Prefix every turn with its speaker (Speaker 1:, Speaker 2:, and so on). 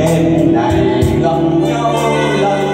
Speaker 1: đêm này gặp nhau lần